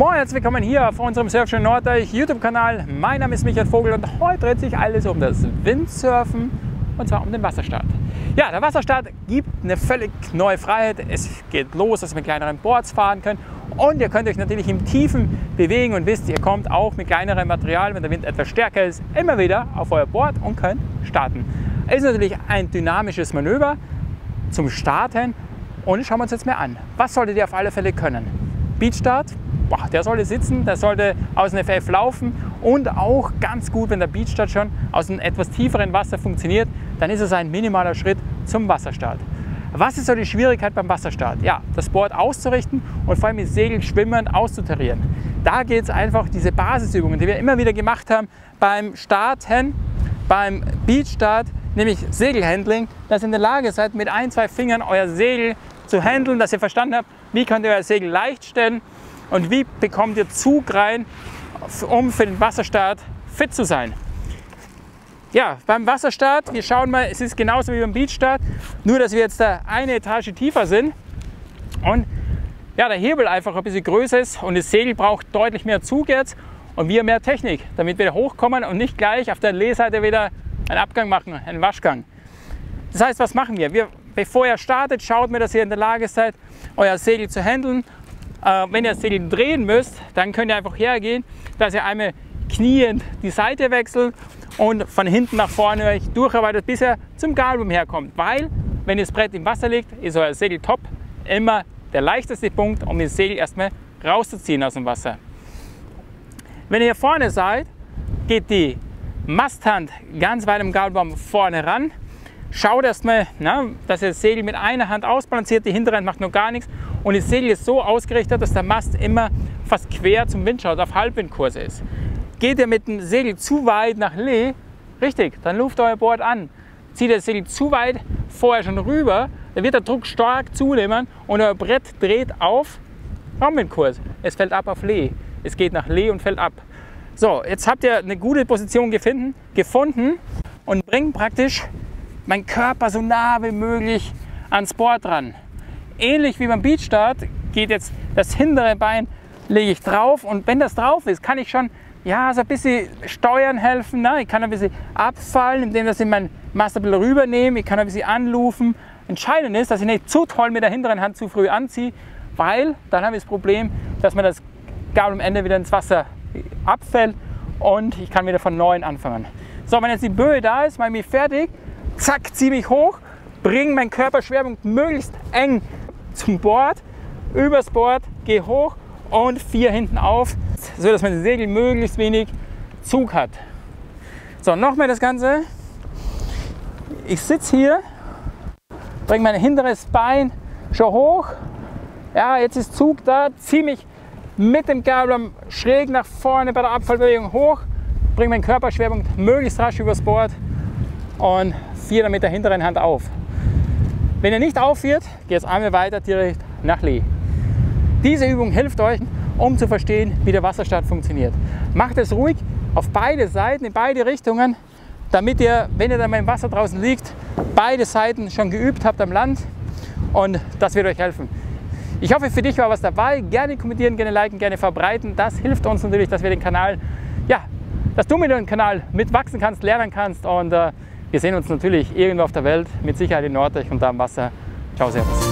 Moin, herzlich willkommen hier auf unserem Surfschön Norddeich YouTube-Kanal. Mein Name ist Michael Vogel und heute dreht sich alles um das Windsurfen und zwar um den Wasserstart. Ja, der Wasserstart gibt eine völlig neue Freiheit. Es geht los, dass wir mit kleineren Boards fahren können und ihr könnt euch natürlich im Tiefen bewegen und wisst, ihr kommt auch mit kleinerem Material, wenn der Wind etwas stärker ist, immer wieder auf euer Board und könnt starten. Es ist natürlich ein dynamisches Manöver zum Starten und schauen wir uns jetzt mal an. Was solltet ihr auf alle Fälle können? Beachstart, boah, der sollte sitzen, der sollte aus dem FF laufen und auch ganz gut, wenn der Beachstart schon aus einem etwas tieferen Wasser funktioniert, dann ist es ein minimaler Schritt zum Wasserstart. Was ist so die Schwierigkeit beim Wasserstart? Ja, das Board auszurichten und vor allem mit Segel schwimmend auszutarieren. Da geht es einfach, diese Basisübungen, die wir immer wieder gemacht haben beim Starten, beim Beachstart, nämlich Segelhandling, dass ihr in der Lage seid, mit ein, zwei Fingern euer Segel zu handeln, dass ihr verstanden habt, wie könnt ihr euer Segel leicht stellen und wie bekommt ihr Zug rein, um für den Wasserstart fit zu sein. Ja, beim Wasserstart, wir schauen mal, es ist genauso wie beim Beachstart, nur dass wir jetzt da eine Etage tiefer sind und ja, der Hebel einfach ein bisschen größer ist und das Segel braucht deutlich mehr Zug jetzt und wir mehr Technik, damit wir hochkommen und nicht gleich auf der Lehseite wieder einen Abgang machen, einen Waschgang. Das heißt, was machen wir? wir bevor ihr startet, schaut mir, dass ihr in der Lage seid, euer Segel zu handeln äh, wenn ihr das Segel drehen müsst, dann könnt ihr einfach hergehen, dass ihr einmal kniend die Seite wechselt und von hinten nach vorne euch durcharbeitet, bis ihr zum Galbum herkommt. Weil, wenn das Brett im Wasser liegt, ist euer Segel top immer der leichteste Punkt, um das Segel erstmal rauszuziehen aus dem Wasser. Wenn ihr hier vorne seid, geht die Masthand ganz weit im Galbaum vorne ran. Schaut erstmal, na, dass ihr das Segel mit einer Hand ausbalanciert, die hintere Hand macht noch gar nichts und das Segel ist so ausgerichtet, dass der Mast immer fast quer zum Wind schaut, auf Halbwindkurs ist. Geht ihr mit dem Segel zu weit nach Lee, richtig, dann luft euer Board an. Zieht das Segel zu weit vorher schon rüber, dann wird der Druck stark zunehmen und euer Brett dreht auf Raumwindkurs. Es fällt ab auf Lee. Es geht nach Lee und fällt ab. So, jetzt habt ihr eine gute Position gefunden, gefunden und bringt praktisch meinen Körper so nah wie möglich ans Board ran ähnlich wie beim Beachstart geht jetzt das hintere Bein, lege ich drauf und wenn das drauf ist, kann ich schon ja, so ein bisschen steuern helfen. Ne? Ich kann ein bisschen abfallen, indem ich mein Masterbild rübernehme. Ich kann ein bisschen anrufen. Entscheidend ist, dass ich nicht zu toll mit der hinteren Hand zu früh anziehe, weil dann habe ich das Problem, dass mir das Gabel am Ende wieder ins Wasser abfällt und ich kann wieder von neuem anfangen. So, wenn jetzt die Böe da ist, mache ich mich fertig, zack, ziehe mich hoch, bringe meinen Körperschwerpunkt möglichst eng zum Board, übers Board, gehe hoch und vier hinten auf, so dass mein Segel möglichst wenig Zug hat. So, nochmal das Ganze. Ich sitze hier, bringe mein hinteres Bein schon hoch. Ja, jetzt ist Zug da, ziehe mich mit dem Gabel schräg nach vorne bei der Abfallbewegung hoch, bringe meinen Körperschwerpunkt möglichst rasch übers Board und vier dann mit der hinteren Hand auf. Wenn ihr nicht aufführt, geht es einmal weiter direkt nach Lee. Diese Übung hilft euch, um zu verstehen, wie der Wasserstart funktioniert. Macht es ruhig auf beide Seiten, in beide Richtungen, damit ihr, wenn ihr dann mal im Wasser draußen liegt, beide Seiten schon geübt habt am Land und das wird euch helfen. Ich hoffe, für dich war was dabei. Gerne kommentieren, gerne liken, gerne verbreiten. Das hilft uns natürlich, dass wir den Kanal, ja, dass du mit dem Kanal mitwachsen kannst, lernen kannst und äh, wir sehen uns natürlich irgendwo auf der Welt, mit Sicherheit in Norddeich und da am Wasser. Ciao, Servus.